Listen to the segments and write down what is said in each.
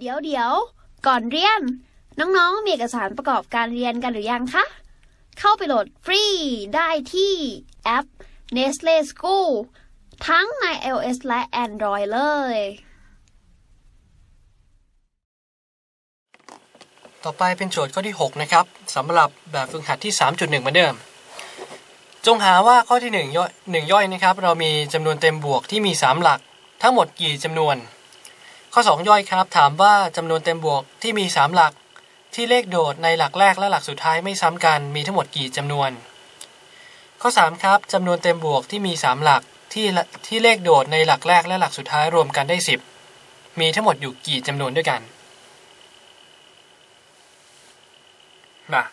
เดี๋ยวเดี๋ยวก่อนเรียน น้องๆ มีเอกสารประกอบการเรียนกันหรือยังคะ เข้าไปโหลดฟรีได้ที่แอป Nestle School ทั้งใน iOS และ Android เลย ต่อไปเป็นโจทย์ข้อที่ 6 นะครับสำหรับแบบฝึกหัดที่ 3.1 เหมือนเดิม จงหาว่าข้อที่1ย่อย1ย่อยนะครับ เรามีจำนวนเต็มบวกที่มี 3 หลัก ทั้งหมดกี่จำนวน ข้อ 2 ย่อยครับ ถามว่าจำนวนเต็มบวกที่มี 3 หลัก ที่เลขโดดในหลักแรกและหลักสุดท้ายไม่ซ้ำกันมีทั้งหมดกี่จำนวน ข้อ 3 ครับจำนวนเต็มบวกที่มี 3 หลักที่ที่เลขโดดในหลักแรกและหลักสุดท้ายรวมกันได้ 10 มีทั้งหมดอยู่กี่จำนวนด้วยกันมา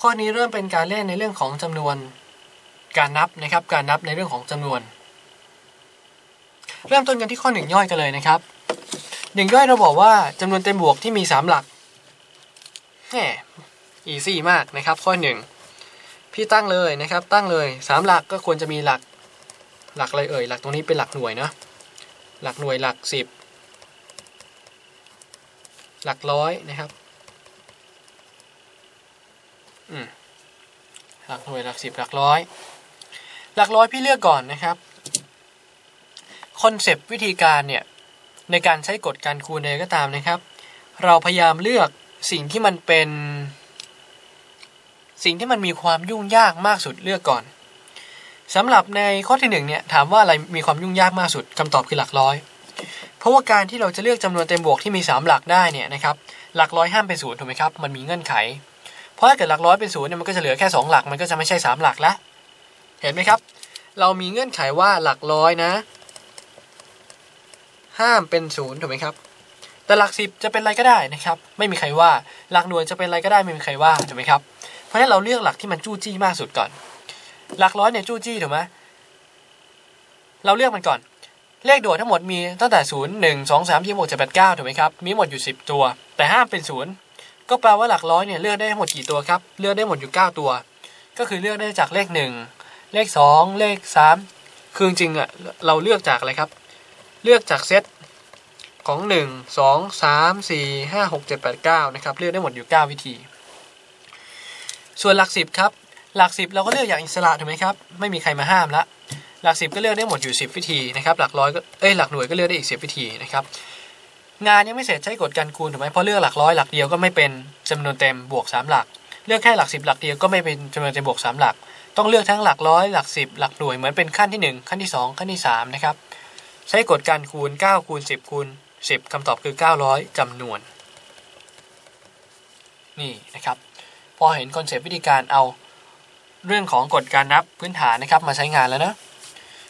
ข้อนี้เริ่มเป็นการเล่นในเรื่องของจำนวน การนับนะครับ การนับในเรื่องของจำนวน เริ่มต้นกันที่ข้อหนึ่งย่อยกันเลยนะครับ หนึ่งย่อยเราบอกว่าจำนวนเต็มบวกที่มีสามหลักแหมอีซี่มากนะครับ ข้อหนึ่งพี่ตั้งเลยนะครับ ตั้งเลยสามหลักก็ควรจะมีหลักหลักอะไรเอ่ย หลักตรงนี้เป็นหลักหน่วยเนาะหลักหน่วยหลักสิบหลักร้อยนะครับอืมหลักหน่วยหลักสิบหลักร้อยหลักร้อยพี่เลือกก่อนนะครับคอนเซปต์วิธีการเนี่ย ในการใช้กฎการคูณใดก็ตามนะครับ เราพยายามเลือกสิ่งที่มันเป็น สิ่งที่มันมีความยุ่งยากมากสุดเลือกก่อนสำหรับในข้อที่หนึ่งเนี่ยถามว่าอะไรมีความยุ่งยากมากสุดคำตอบคือหลักร้อย เพราะว่าการที่เราจะเลือกจำนวนเต็มบวกที่มี 3 หลักได้เนี่ยนะครับหลักร้อยห้ามเป็นศูนย์ถูกไหมครับมันมีเงื่อนไข เพราะถ้าเกิดหลักร้อยเป็นศูนย์เนี่ยมันก็จะเหลือแค่2หลักมันก็จะไม่ใช่3หลักละเห็นไหมครับ เรามีเงื่อนไขว่าหลักร้อยนะ ห้ามเป็นศูนย์ถูกไหมครับแต่หลักสิบจะเป็นอะไรก็ได้นะครับ ไม่มีใครว่า หลักหน่วยจะเป็นอะไรก็ได้ไม่มีใครว่าถูกไหมครับ เพราะฉะนั้นเราเลือกหลักที่มันจู้จี้มากสุดก่อน หลักร้อยเนี่ยจู้จี้ถูกไหมเราเลือกมันก่อน เลขโดดทั้งหมดมีตั้งแต่ศูนย์หนึ่งสองสามสี่หกเจ็ดแปดเก้าถูกไหมครับ มีหมดอยู่สิบตัว แต่ห้ามเป็นศูนย์ก็แปลว่าหลักร้อยเนี่ยเลือกได้ทั้งหมดกี่ตัวครับ เลือกได้หมดอยู่9ตัว ก็คือเลือกได้จากเลข1เลข2เลข3คือจริงอะเราเลือกจากอะไรครับ เลือกจากเซตของ 1 2 3 4 5 6 7 8 9นะครับเลือกได้หมดอยู่ 9 วิธี ส่วนหลัก 10 ครับ หลัก 10 เราก็เลือกอย่างอิสระถูกไหมครับ ไม่มีใครมาห้ามละหลัก 10 ก็เลือกได้หมดอยู่ 10 วิธีนะครับหลักร้อยก็เอ้ยหลักหน่วยก็เลือกได้อีก 10 วิธีนะครับงานยังไม่เสร็จใช้กฎการคูณถูกไหมเพราะเลือกหลักร้อยหลักเดียวก็ไม่เป็นจำนวนเต็มบวก 3 หลัก เลือกแค่หลัก 10 หลักเดียวก็ไม่เป็นจำนวนเต็มบวก 3 หลัก ต้องเลือกทั้งหลักร้อยหลัก 10 หลักหน่วยเหมือนเป็นขั้นที่ 1 ขั้นที่ 2 ขั้นที่3นะครับ ใช้กฎการคูณ 9 คูณ 10 คูณ 10คำตอบคือ 900จำนวน นี่นะครับ พอเห็นคอนเซปต์วิธีการเอาเรื่องของกฎการนับพื้นฐานนะครับมาใช้งานแล้วนะ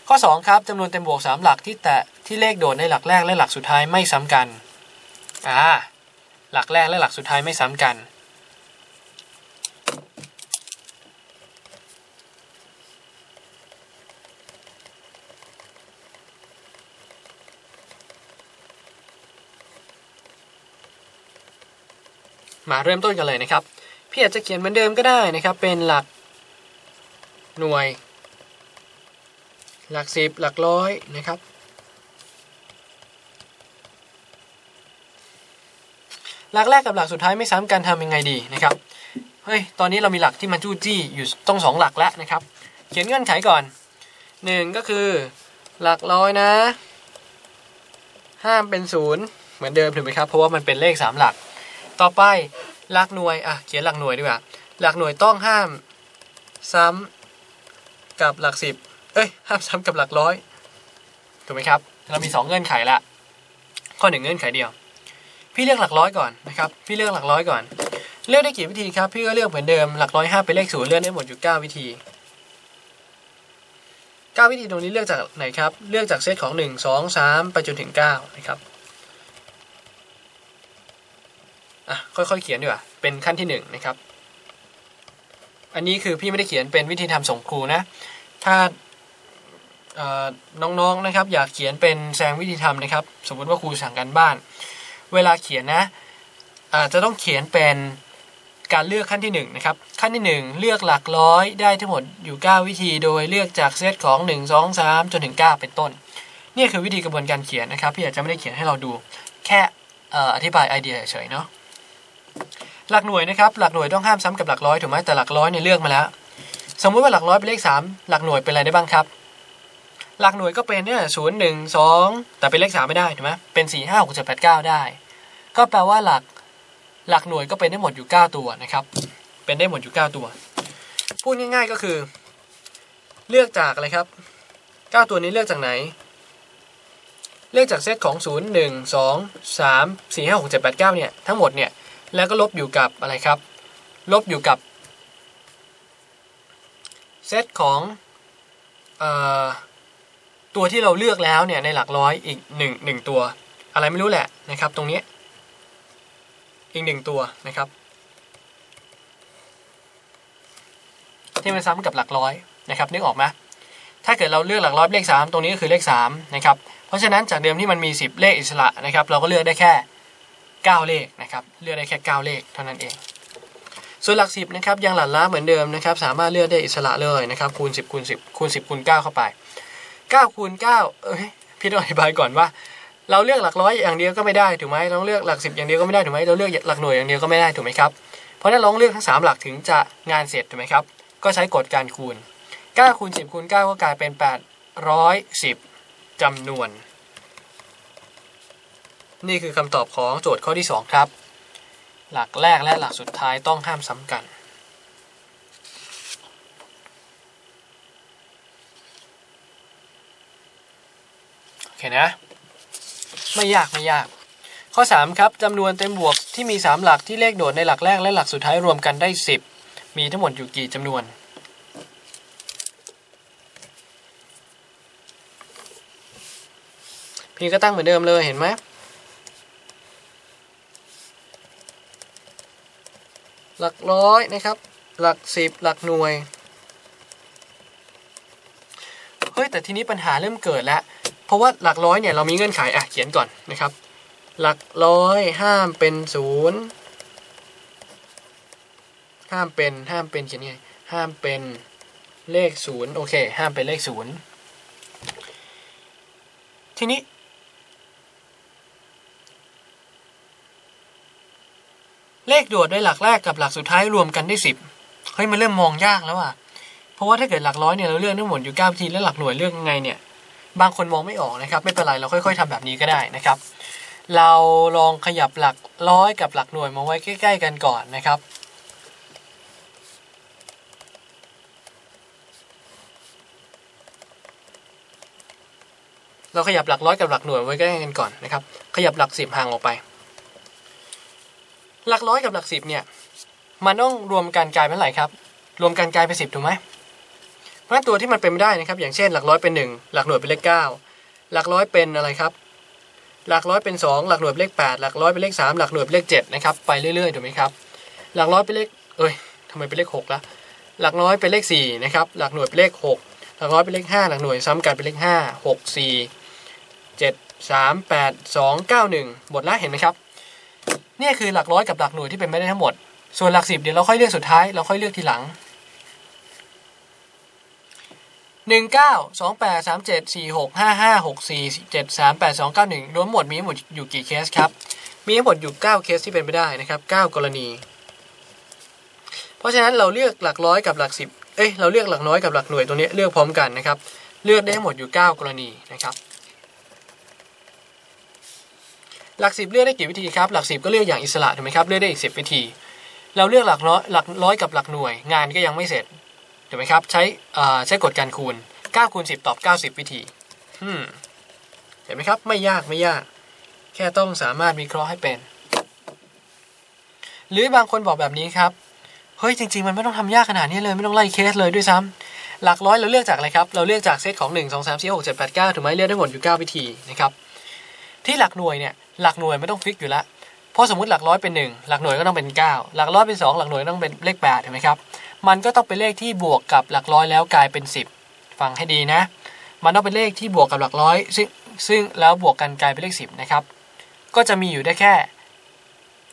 ข้อ 2 ครับจำนวนเต็มบวก 3 หลักที่แตะที่เลขโดดในหลักแรกและหลักสุดท้ายไม่ซ้ำกัน อ่า หลักแรกและหลักสุดท้ายไม่ซ้ำกัน มาเริ่มต้นกันเลยนะครับ พี่อาจจะเขียนเหมือนเดิมก็ได้นะครับ เป็นหลักหน่วย หลักสิบหลักร้อยนะครับ หลักแรกกับหลักสุดท้ายไม่ซ้ำกันทำยังไงดีนะครับเฮ้ยตอนนี้เรามีหลักที่มันจู้จี้อยู่ต้องสองหลักแล้วนะครับ เขียนเงื่อนไขก่อนหนึ่งก็คือหลักร้อยนะ ห้ามเป็นศูนย์เหมือนเดิมถูกไหมครับ เพราะว่ามันเป็นเลขสามหลัก ต่อไปหลักหน่วยอะเขียนหลักหน่วยดีกว่าหลักหน่วยต้องห้ามซ้ำกับหลักสิบเอ้ยห้ามซ้ำกับหลักร้อยถูกไหมครับ เรามีสองเงื่อนไขละข้อหนึ่งเงื่อนไขเดียว พี่เลือกหลักร้อยก่อนนะครับ พี่เลือกหลักร้อยก่อน เลือกได้กี่วิธีครับ พี่ก็เลือกเหมือนเดิมหลักร้อยห้าเป็นเลขศูนย์เลือกได้หมดอยู่เก้าวิธีเก้าวิธีตรงนี้เลือกจากไหนครับ เลือกจากเซตของหนึ่งสองสามไปจนถึงเก้านะครับ อะค่อยๆเขียนดีกว่าเป็นขั้นที่หนึ่งนะครับ อันนี้คือพี่ไม่ได้เขียนเป็นวิธีทำส่งครูนะ ถ้าน้องๆนะครับ อยากเขียนเป็นแซงวิธีทำนะครับ สมมติว่าครูสั่งกันบ้าน เวลาเขียนนะอาจจะต้องเขียนเป็นการเลือกขั้นที่1นนะครับขั้นที่ 1 เลือกหลักร้อยได้ทั้งหมดอยู่ 9 วิธีโดยเลือกจากเซตของ 1 2 3 จนถึง 9 เป็นต้นนี่คือวิธีกระบวนการเขียนนะครับ พี่อาจจะไม่ได้เขียนให้เราดู แค่อออธิบายไอเดียเฉยๆเนาะ หลักหน่วยนะครับหลักหน่วยต้องห้ามซ้ำกับหลักร้อยถูกไหมแต่หลักร้อยเนี่ยเลือกมาแล้ว สมมุติว่าหลักร้อยเป็นเลขสามหลักหน่วยเป็นอะไรได้บ้างครับ หลักหน่วยก็เป็นเนี่ยศูนย์หนึ่งสองแต่เป็นเลขสามไม่ได้ถูกไหมเป็นสี่ห้าหกเจ็ดแปดเก้าได้ ก็แปลว่าหลักหลักหน่วยก็เป็นได้หมดอยู่เก้าตัวนะครับเป็นได้หมดอยู่เก้าตัว พูดง่าย ๆก็คือ เลือกจากอะไรครับเก้าตัวนี้เลือกจากไหน เลือกจากเซตของ 0 1 2 3 4 5 6 7 8 9เนี่ยทั้งหมดเนี่ย แล้วก็ลบอยู่กับอะไรครับ ลบอยู่กับเซตของออตัวที่เราเลือกแล้วเนี่ยในหลักร้อยอีกหนึ่งหนึ่งตัว อะไรไม่รู้แหละนะครับ ตรงนี้อีกหนึ่งตัวนะครับ ที่มันซ้ำกับหลักร้อยนะครับนึกออกไหมถ้าเกิดเราเลือกหลักร้อยเลข 3 ตรงนี้ก็คือเลข3นะครับเพราะฉะนั้นจากเดิมที่มันมี 10 เลขอิสระนะครับ เราก็เลือกได้แค่ 9 เลขนะครับเลือกได้แค่9เลขเท่านั้นเองส่วนหลัก10นะครับยังหลั่นล้าเหมือนเดิมนะครับสามารถเลือกได้อิสระเลยนะครับคูณ 10คูณ10คูณ10คูณ9เข้าไป9คูณ9เอ้ยพี่ต้องอธิบายก่อนว่า เราเลือกหลักร้อยอย่างเดียวก็ไม่ได้ถูกไหมเราเลือกหลัก10อย่างเดียวก็ไม่ได้ถูกไหมเราเลือกหลักหน่วยอย่างเดียวก็ไม่ได้ถูกไหมครับเพราะนั้นเราต้องเลือกทั้งสามหลักถึงจะงานเสร็จถูกไหมครับก็ใช้กฎการคูณ9คูณ10คูณ9ก็กลายเป็น 810จำนวน นี่คือคำตอบของโจทย์ข้อที่ 2 ครับ หลักแรกและหลักสุดท้ายต้องห้ามซ้ำกัน โอเคนะ ไม่ยากไม่ยาก ข้อ 3 ครับจำนวนเต็มบวกที่มี 3 หลักที่เลขโดดในหลักแรกและหลักสุดท้ายรวมกันได้ 10 มีทั้งหมดอยู่กี่จำนวนพี่ก็ตั้งเหมือนเดิมเลยเห็นไหม หลักร้อยนะครับ หลักสิบหลักหน่วยเฮ้ยแต่ทีนี้ปัญหาเริ่มเกิดแล้ว เพราะว่าหลักร้อยเนี่ยเรามีเงื่อนไขอะเขียนก่อนนะครับ หลักร้อยห้ามเป็นศูนย์ห้ามเป็นห้ามเป็นเขียนไงห้ามเป็นเลขศูนย์โอเค ห้ามเป็นเลขศูนย์ทีนี้ เลขโดดด้วยหลักแรกกับหลักสุดท้ายรวมกันได้สิบเฮ้ยมันเริ่มมองยากแล้วอะเพราะว่าถ้าเกิดหลักร้อยเนี่ยเราเลือกทั้งหมดอยู่เก้าวิธีแล้วหลักหน่วยเลือกยังไงเนี่ย บางคนมองไม่ออกนะครับ ไม่เป็นไรเราค่อย ๆทำแบบนี้ก็ได้นะครับ เราลองขยับหลักร้อยกับหลักหน่วยมาไว้ใกล้ ๆ กันก่อนนะครับเราขยับหลักร้อยกับหลักหน่วยไว้ใกล้กันก่อนนะครับ ขยับหลักสิบห่างออกไป หลักร้อยกับหลักสิบเนี่ย มันต้องรวมกันกลายเป็นเท่าไหร่ครับ รวมกันกลายเป็นสิบถูกไหมเพราะนั้นตัวที่มันเป็นไม่ได้นะครับ อย่างเช่น หลักร้อยเป็นหนึ่งหลักหน่วยเป็นเลขเก้าหลักร้อยเป็นอะไรครับ หลักร้อยเป็นสองหลักหน่วยเป็นเลขแปดหลักร้อยเป็นเลขสามหลักหน่วยเป็นเลขเจ็ดนะครับไปเรื่อยๆถูกไหมครับ หลักร้อยเป็นเลขเอ้ยทำไมเป็นเลขหกละหลักร้อยเป็นเลขสี่นะครับหลักหน่วยเป็นเลขหกหลักร้อยเป็นเลขห้าหลักหน่วยซ้ำกันเป็นเลขห้าหกสี่เจ็ดสามแปดสองเก้าหนึ่งหมดแล้วเห็นไหมครับ นี่คือหลักร้อยกับหลักหน่วยที่เป็นไม่ได้ทั้งหมด ส่วนหลักสิบเดี๋ยวเราค่อยเลือกสุดท้าย เราค่อยเลือกทีหลังหนึ่งเก้าสองแปดสามเจ็ดสี่หกห้าห้าหกสี่เจ็ดสามแปดสองเก้าหนึ่งรวมหมดมีหมดอยู่กี่เคสครับ มีทั้งหมดอยู่เก้าเคสที่เป็นไปได้นะครับเก้ากรณี เพราะฉะนั้นเราเลือกหลักร้อยกับหลักสิบเอ้ย เราเลือกหลักน้อยกับหลักหน่วยตรงนี้เลือกพร้อมกันนะครับ เลือกได้หมดอยู่เก้ากรณีนะครับ หลักสิบเลือกได้กี่วิธีครับหลักสิบก็เลือกอย่างอิสระถูกไหมครับเลือกได้อีกสิบวิธี เราเลือกหลักร้อยหลักร้อยกับหลักหน่วย งานก็ยังไม่เสร็จถูกไหมครับใช้ใช้กฎการคูณ9คูณ10 ตอบ 90 วิธีเห็นไหมครับไม่ยากไม่ยาก แค่ต้องสามารถวิเคราะห์ให้เป็น หรือบางคนบอกแบบนี้ครับเฮ้ยจริง ๆ มันไม่ต้องทำยากขนาดนี้เลยไม่ต้องไล่เคสเลยด้วยซ้ำหลักร้อยเราเลือกจากอะไรครับ เราเลือกจากเซตของ 1 2 3 4 6 7 8 9ถูกไหมเลือกได้หมดอยู่ 9 วิธีนะครับที่หลักหน่วยเนี่ย หลักหน่วยไม่ต้องฟิกอยู่แล้วเพราะสมมติหลักร้อยเป็น 1 หลักหน่วยก็ต้องเป็น 9 หลักร้อยเป็น 2 หลักหน่วยต้องเป็นเลข8เห็นไหมครับ มันก็ต้องเป็นเลขที่บวกกับหลักร้อยแล้วกลายเป็น 10 ฟังให้ดีนะ มันต้องเป็นเลขที่บวกกับหลักร้อยซึ่งซึ่งแล้วบวกกันกลายเป็นเลข 10นะครับ ก็จะมีอยู่ได้แค่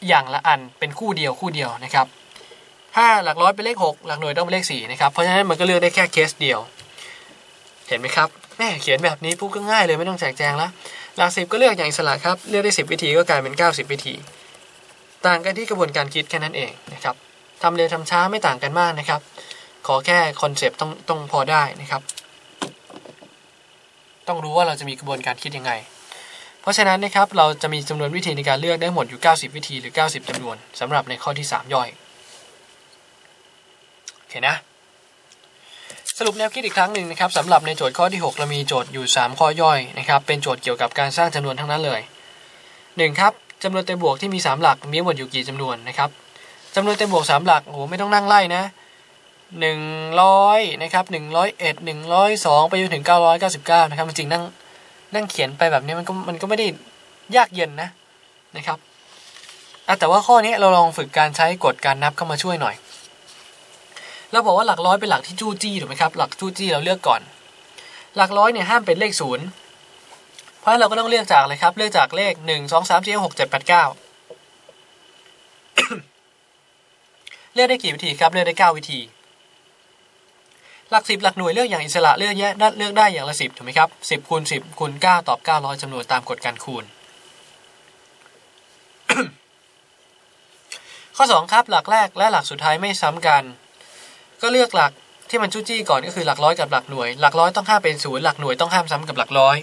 อย่างละอันเป็นคู่เดียวคู่เดียวนะครับ ถ้าหลักร้อยเป็นเลข 6 หลักหน่วยต้องเป็นเลข4นะครับ เพราะฉะนั้นมันก็เลือกได้แค่เคสเดียว เห็นไหมครับแค่เขียนแบบนี้ปุ๊บก็ง่ายเลยไม่ต้องแจกแจงแล้ว หลักสิบก็เลือกอย่างอิสระครับ เลือกได้สิบวิธีก็กลายเป็นเก้าสิบวิธี ต่างกันที่กระบวนการคิดแค่นั้นเองนะครับทำเร็วทำช้าไม่ต่างกันมากนะครับ ขอแค่ concept ต้องต้องพอได้นะครับ ต้องรู้ว่าเราจะมีกระบวนการคิดยังไง เพราะฉะนั้นนะครับเราจะมีจำนวนวิธีในการเลือกได้หมดอยู่ 90 วิธีหรือ 90จำนวนสำหรับในข้อที่ 3 ย่อยโอเคนะ สรุปแนวคิดอีกครั้งหนึ่งนะครับสำหรับในโจทย์ข้อที่ 6 เรามีโจทย์อยู่ 3 ข้อย่อยนะครับเป็นโจทย์เกี่ยวกับการสร้างจำนวนทั้งนั้นเลย 1. ครับจำนวนเต็มบวกที่มี 3 หลักมีหมดอยู่กี่จำนวนนะครับจำนวนเต็มบวก 3 หลักโอ้โหไม่ต้องนั่งไล่นะ100นะครับ101 102 ไปจนถึง 999นะครับจริงนั่งนั่งเขียนไปแบบนี้มันก็มันก็ไม่ได้ยากเย็นนะนะครับแต่ว่าข้อนี้เราลองฝึกการใช้กฎการนับเข้ามาช่วยหน่อย เราบอกว่าหลักร้อยเป็นหลักที่จู้จี้ถูกไหมครับหลักจู้จี้เราเลือกก่อน หลักร้อยเนี่ยห้ามเป็นเลขศูนย์เพราะฉะนั้นเราก็ต้องเลือกจากอะไรครับเลือกจากเลขหนึ่งสองสามสี่หกเจ็ดแปดเก้าเลือกได้กี่วิธีครับเลือกได้เก้าวิธี หลักสิบหลักหน่วยเลือกอย่างอิสระเลือกแยะเลือกได้อย่างละสิบถูกไหมครับสิบคูณสิบคูณเก้าตอบเก้าร้อยจำนวนตามกฎการคูณข้อสองครับหลักแรกและหลักสุดท้ายไม่ซ้ำกัน ก็เลือกหลักที่มันจู้จี้ก่อนก็คือหลักร้อยกับหลักหน่วย หลักร้อยต้องห้ามเป็นศูนย์หลักหน่วยต้องห้ามซ้ำกับหลักร้อย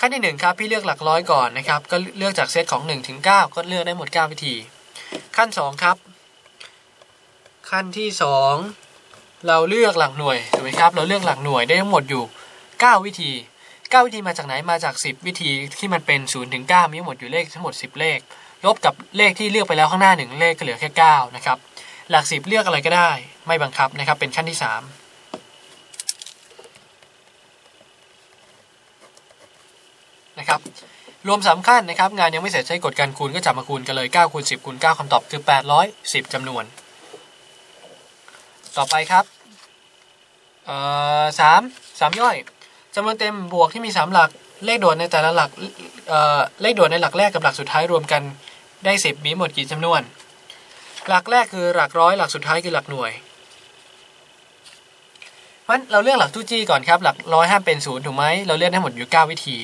ขั้นที่หนึ่งครับพี่เลือกหลักร้อยก่อนนะครับก็เลือกจากเซตของ1ถึง9ก็เลือกได้หมด 9 วิธี ขั้น 2 ครับ ขั้นที่ 2 เราเลือกหลักหน่วยถูกไหมครับเราเลือกหลักหน่วยได้ทั้งหมดอยู่ 9 วิธี 9 วิธีมาจากไหนมาจาก 10 วิธีที่มันเป็น0ถึง9มีทั้งหมดอยู่เลขทั้งหมด 10 เลข ลบกับเลขที่เลือกไปแล้วข้างหน้า 1 เลขก็เหลือแค่9นะครับ หลัก10เลือกอะไรก็ได้ ไม่บังคับนะครับ เป็นขั้นที่3นะครับ รวมสามขั้นนะครับ งานยังไม่เสร็จใช้กฎการคูณก็จับมาคูณกันเลย9คูณ10คูณ9คำตอบคือ 810จำนวน ต่อไปครับเอ่อสามสามย่อยจำนวนเต็มบวกที่มี 3 หลักเลขโดดในแต่ละหลักเอ่อเลขโดดในหลักแรกกับหลักสุดท้ายรวมกันได้ 10 มีหมดกี่จำนวน หลักแรกคือหลักร้อย หลักสุดท้ายคือหลักหน่วยมันเราเลือกหลักทูจี้ก่อนครับ หลักร้อยห้ามเป็นศูนย์ถูกไหมเราเลือกได้หมดอยู่ 9 วิธี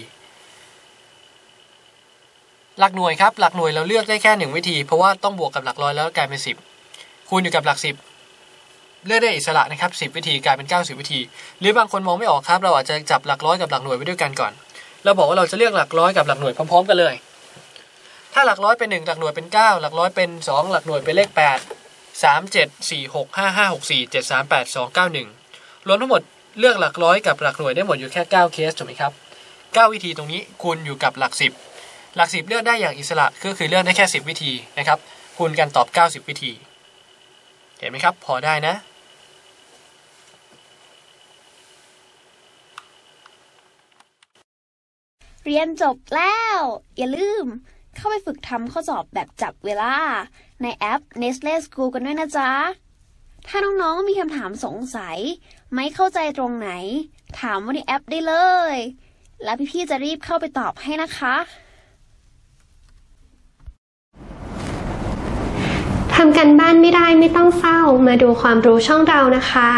หลักหน่วยครับ หลักหน่วยเราเลือกได้แค่หนึ่งวิธี เพราะว่าต้องบวกกับหลักร้อยแล้วกลายเป็นสิบคูณอยู่กับหลักสิบเลือกได้อิสระนะครับสิบวิธีกลายเป็นเก้าสิบวิธี หรือบางคนมองไม่ออกครับ เราอาจจะจับหลักร้อยกับหลักหน่วยไว้ด้วยกันก่อน เราบอกว่าเราจะเลือกหลักร้อยกับหลักหน่วยพร้อมๆกันเลย ถ้าหลักร้อยเป็นหนึ่งหลักหน่วยเป็นเก้าหลักร้อยเป็นสองหลักหน่วยเป็นเลขแปดสามเจ็ดสี่หกห้าห้าหกสี่เจ็ดสามแปดสองเก้าหนึ่งรวมทั้งหมดเลือกหลักร้อยกับหลักหน่วยได้หมดอยู่แค่เก้าเคสถูกไหมครับเก้าวิธีตรงนี้คูณอยู่กับหลักสิบหลักสิบเลือกได้อย่างอิสระก็คือเลือกได้แค่ 10 วิธีนะครับคูณกันตอบ 90 วิธี เห็นไหมครับ พอได้นะเรียนจบแล้ว อย่าลืม เข้าไปฝึกทำข้อสอบแบบจับเวลา ในแอป Nestle School กันด้วยนะจ๊ะ ถ้าน้องๆมีคำถามสงสัย ไม่เข้าใจตรงไหน ถามว่าในแอปได้เลย แล้วพี่ๆจะรีบเข้าไปตอบให้นะคะทำกันบ้านไม่ได้ไม่ต้องเศร้ามาดูความรู้ช่องเรานะคะ